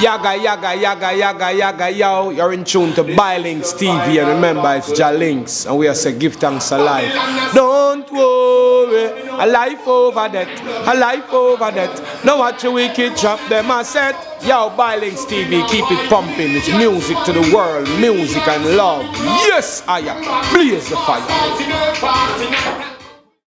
Yaga, yaga, yaga, yaga, yaga, yo. You're in tune to Bylinx TV, and remember it's Jah Linx, and we are say give thanks alive. Don't worry, a life over that, a life over that. Now watch your wicked drop them a set. Yo, Bylinx TV, keep it pumping. It's music to the world, music and love. Yes, I am. Blaze the fire.